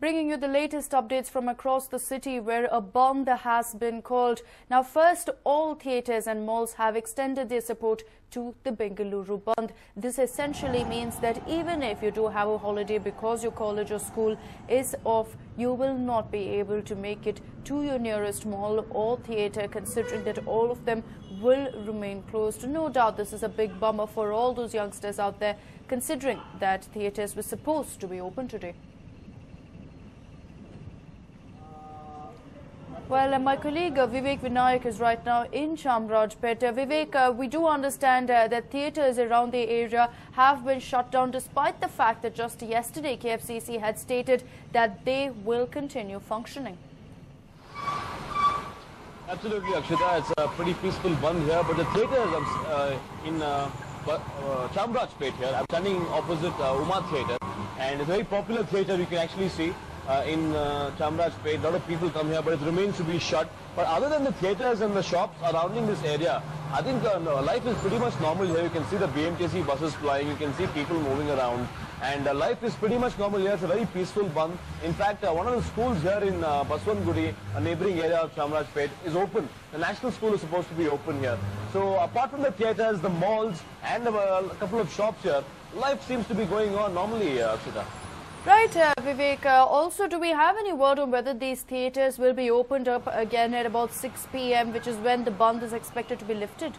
Bringing you the latest updates from across the city where a bandh has been called. Now, first, all theatres and malls have extended their support to the Bengaluru Bandh. This essentially means that even if you do have a holiday because your college or school is off, you will not be able to make it to your nearest mall or theatre considering that all of them will remain closed. No doubt this is a big bummer for all those youngsters out there considering that theatres were supposed to be open today. Well, uh, my colleague uh, Vivek Vinayak is right now in Chamrajpet. Uh, Vivek, uh, we do understand uh, that theatres around the area have been shut down despite the fact that just yesterday KFCC had stated that they will continue functioning. Absolutely, Akshita. It's a pretty peaceful bandh here, but the theatres uh, in uh, uh, Chamrajpet here, I'm standing opposite uh, Uma Theatre, and it's a very popular theatre you can actually see uh, in uh. A lot of people come here, but it remains to be shut. But other than the theatres and the shops surrounding this area, I think uh, no, life is pretty much normal here. You can see the BMTC buses flying, you can see people moving around. And uh, life is pretty much normal here. It's a very peaceful bandh. In fact, uh, one of the schools here in uh, Basavanagudi, a neighboring area of Chamrajpet, is open. The national school is supposed to be open here. So apart from the theatres, the malls, and uh, a couple of shops here, life seems to be going on normally, uh, Akshita. Right, uh, Vivek. Uh, also, do we have any word on whether these theatres will be opened up again at about 6 p.m., which is when the bandh is expected to be lifted?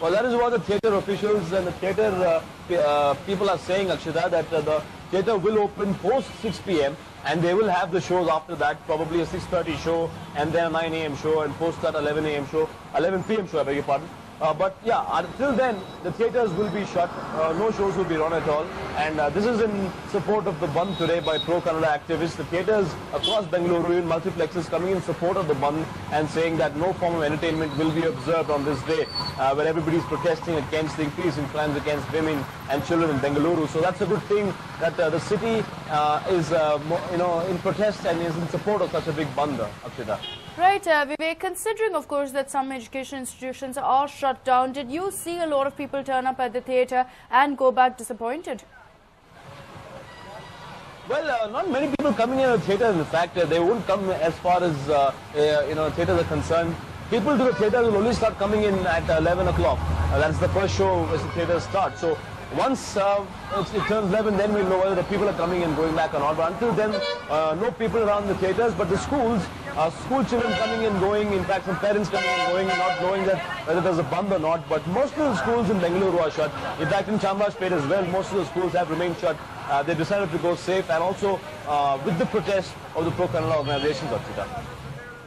Well, that is what the theatre officials and the theatre uh, uh, people are saying, Akshita, that uh, the theatre will open post 6 p.m. and they will have the shows after that, probably a 6.30 show and then a 9 a.m. show and post that 11 a.m. show, 11 p.m. show, I beg your pardon. Uh, but yeah, until then, the theatres will be shut. Uh, no shows will be run at all. And uh, this is in support of the Bandh today by pro-Kannada activists. The theatres across Bengaluru, in multiplexes, coming in support of the Bandh and saying that no form of entertainment will be observed on this day, uh, where everybody is protesting against the increase in crimes against women and children in Bengaluru. So that's a good thing that uh, the city uh, is, uh, you know, in protest and is in support of such a big Bandh, uh, Akshita. Right, uh, Vivek. Considering, of course, that some education institutions are shut down, did you see a lot of people turn up at the theatre and go back disappointed? Well, uh, not many people coming in the theatre. In fact, uh, they won't come as far as uh, uh, you know theatres are concerned. People to the theatre will only start coming in at 11 o'clock. Uh, that's the first show as the theatre starts. So once uh, it, it turns 11, then we'll know whether the people are coming and going back or not. But until then, uh, no people around the theatres. But the schools, uh, school children coming and going. In fact, some parents coming and going, not knowing that whether there's a bandh or not. But most of the schools in Bengaluru are shut. In fact, in Chamrajpet as well, most of the schools have remained shut. Uh, they decided to go safe and also uh, with the protest of the pro-Kannada organizations, Akshita.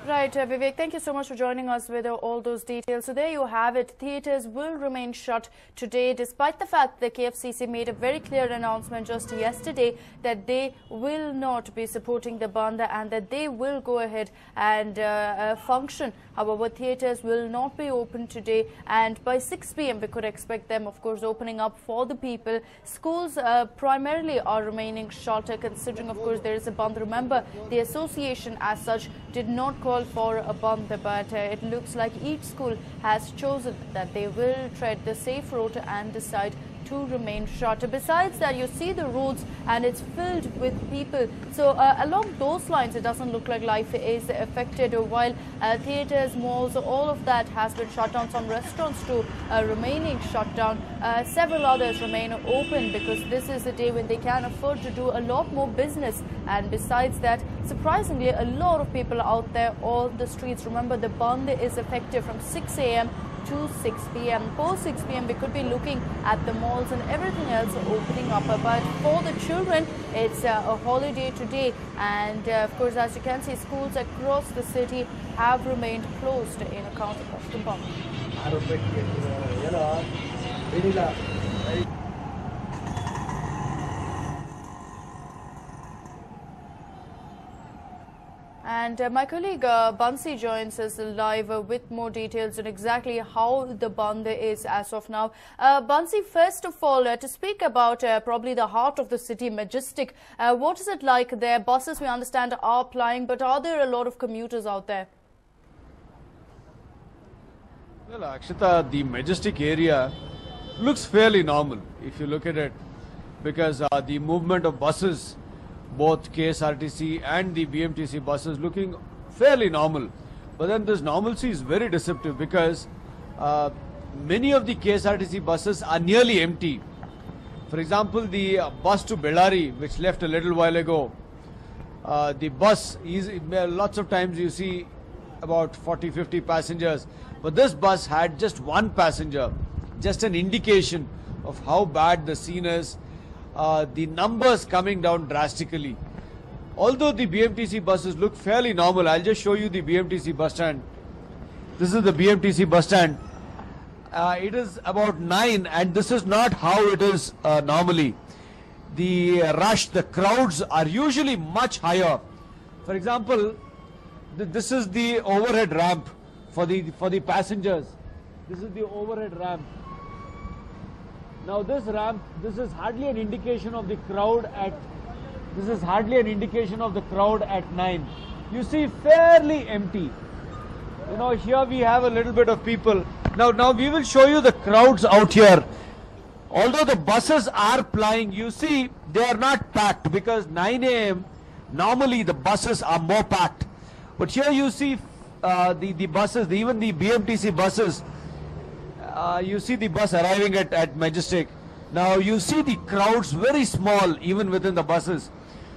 Right, uh, Vivek, thank you so much for joining us with uh, all those details. So there you have it. Theatres will remain shut today despite the fact that the KFCC made a very clear announcement just yesterday that they will not be supporting the Banda and that they will go ahead and uh, uh, function. However, theatres will not be open today and by 6 p.m. we could expect them, of course, opening up for the people. Schools uh, primarily are remaining shut uh, considering, of course, there is a Bandh. Remember, the association as such did not call for a bandh, but uh, it looks like each school has chosen that they will tread the safe route and decide to remain shut. Besides that, you see the roads and it's filled with people. So uh, along those lines, it doesn't look like life is affected. While uh, theatres, malls, all of that has been shut down. Some restaurants too uh, remaining shut down. Uh, several others remain open because this is a day when they can afford to do a lot more business. And besides that, surprisingly, a lot of people out there on the streets. Remember, the bandh is effective from 6 a.m to 6 p.m. Post 6 p.m. we could be looking at the malls and everything else opening up. But for the children, it's uh, a holiday today. And uh, of course, as you can see, schools across the city have remained closed in account of the bandh. And uh, my colleague uh, Bansi joins us live uh, with more details on exactly how the bandh is as of now. Uh, Bansi, first of all, uh, to speak about uh, probably the heart of the city, Majestic, uh, what is it like there? Buses, we understand, are plying, but are there a lot of commuters out there? Well, Akshita, the majestic area looks fairly normal if you look at it because the movement of buses both KSRTC and the BMTC buses looking fairly normal. But then this normalcy is very deceptive because uh, many of the KSRTC buses are nearly empty. For example, the uh, bus to Bellary, which left a little while ago, uh, the bus is lots of times you see about 40 50 passengers but this bus had just one passenger just an indication of how bad the scene is uh, the numbers coming down drastically although the bmtc buses look fairly normal i'll just show you the bmtc bus stand this is the bmtc bus stand uh, it is about 9 and this is not how it is uh, normally the rush, the crowds are usually much higher. For example, th this is the overhead ramp for the for the passengers. This is the overhead ramp. Now this ramp, this is hardly an indication of the crowd at. This is hardly an indication of the crowd at nine. You see, fairly empty. You know, here we have a little bit of people. Now, now we will show you the crowds out here although the buses are plying, you see they are not packed because 9 a.m. normally the buses are more packed. But here you see uh, the, the buses, the, even the BMTC buses, uh, you see the bus arriving at, at Majestic. Now you see the crowds very small even within the buses.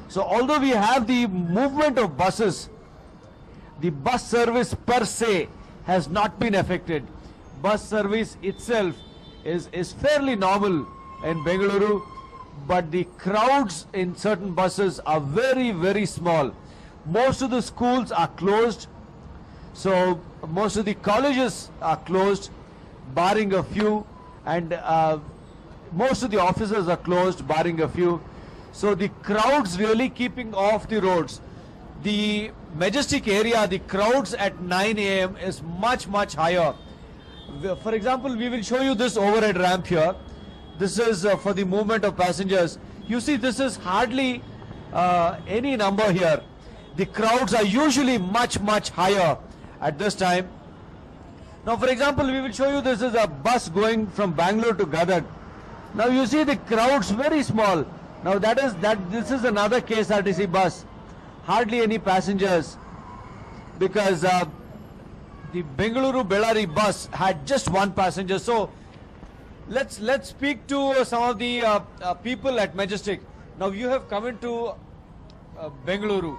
So although we have the movement of buses, the bus service per se has not been affected. Bus service itself is, is fairly normal in Bengaluru, but the crowds in certain buses are very, very small. Most of the schools are closed, so most of the colleges are closed, barring a few, and uh, most of the offices are closed, barring a few. So the crowds really keeping off the roads. The majestic area, the crowds at 9 a.m. is much, much higher for example, we will show you this overhead ramp here. This is uh, for the movement of passengers. You see, this is hardly uh, any number here. The crowds are usually much, much higher at this time. Now, for example, we will show you this is a bus going from Bangalore to Gadag. Now, you see the crowds very small. Now, that is that. This is another KSRTC bus. Hardly any passengers because uh, the Bengaluru Bellary bus had just one passenger. So let's let's speak to uh, some of the uh, uh, people at Majestic. Now you have come into uh, Bengaluru.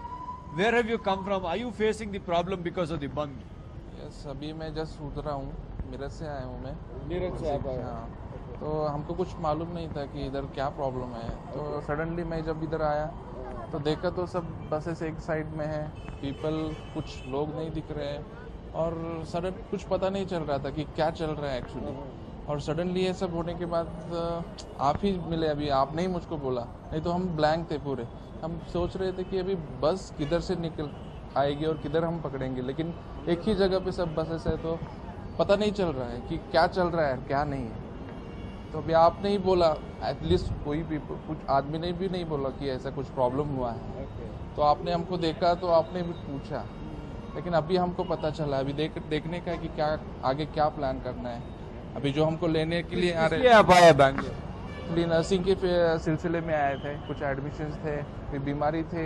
Where have you come from? Are you facing the problem because of the bandh? Yes अभी मैं just उतरा हूँ मेरठ से आया हूँ मैं। नीरज से आप हाँ? तो हमको कुछ मालूम नहीं था कि इधर क्या प्रॉब्लम है। तो सडनली मैं जब इधर आया तो देखा तो सब बसेस एक साइड में है पीपल कुछ लोग नहीं दिख रहे हैं। और सडन कुछ पता नहीं चल रहा था कि क्या चल रहा है एक्चुअली और सडनली ये सब होने के बाद आप ही मिले अभी आपने ही मुझको बोला। नहीं तो हम ब्लैंक थे पूरे। हम सोच रहे थे कि अभी बस किधर से निकल आएगी और किधर हम पकड़ेंगे लेकिन एक ही जगह पे सब बसेस है तो पता नहीं चल रहा है कि क्या चल रहा है क्या नहीं है। तो अभी आपने ही बोला एटलीस्ट कोई भी कुछ आदमी ने भी नहीं बोला कि ऐसा कुछ प्रॉब्लम हुआ है। तो आपने हमको देखा तो आपने भी पूछा। लेकिन अभी हमको पता चला अभी देख देखने का है कि क्या आगे क्या प्लान करना है। अभी जो हमको लेने के लिए आ रहे आप आए बैंगलोर नर्सिंग के सिलसिले में आए थे। कुछ एडमिशन थे फिर बीमारी थे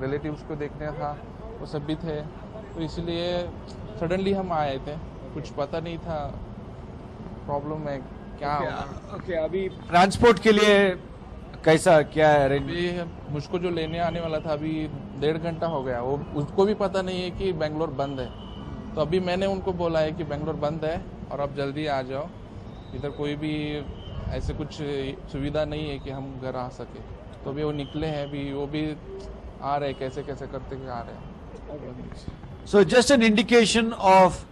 रिलेटिव्स को देखने था। वो सब भी थे। तो इसलिए सडनली हम आए थे। कुछ पता नहीं था प्रॉब्लम है क्या ओके okay, okay, अभी ट्रांसपोर्ट के लिए कैसा क्या है अभी मुझको जो लेने आने वाला था अभी डेढ़ घंटा हो गया। वो उसको भी पता नहीं है कि बेंगलोर बंद है। तो अभी मैंने उनको बोला है कि बेंगलोर बंद है और आप जल्दी आ जाओ। इधर कोई भी ऐसे कुछ सुविधा नहीं है कि हम घर आ सके। तो अभी वो निकले हैं अभी वो भी आ रहे कैसे कैसे करते आ रहे हैं। So just an indication of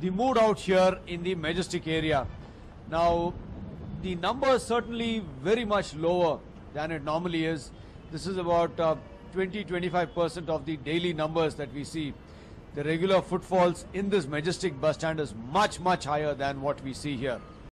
the mood out here in the Majestic area. Now, the number is certainly very much lower than it normally is. This is about uh, 20-25% of the daily numbers that we see. The regular footfalls in this Majestic bus stand is much, much higher than what we see here.